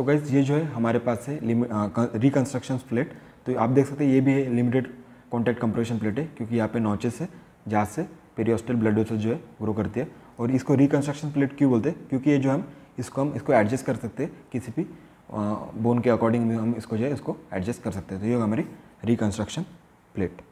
तो गैस ये जो है हमारे पास है रिकन्स्ट्रक्शन प्लेट तो आप देख सकते हैं, ये भी है लिमिटेड कॉन्टैक्ट कंप्रेशन प्लेट है, क्योंकि यहाँ पे नॉचेस है जहाँ से पेरियोस्टल ब्लड वेसल जो है ग्रो करती है। और इसको रिकन्स्ट्रक्शन प्लेट क्यों बोलते हैं? क्योंकि ये जो हम, इसको हम, इसको एडजस्ट कर सकते हैं किसी भी बोन के अकॉर्डिंग हम इसको जो है, इसको एडजस्ट कर सकते हैं। तो ये होगा हमारी रिकन्स्ट्रक्शन प्लेट